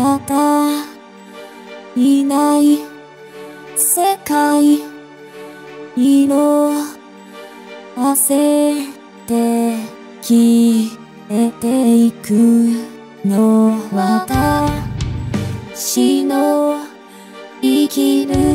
なたいない世界色あせて消えていくの私の生きる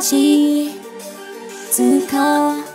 し使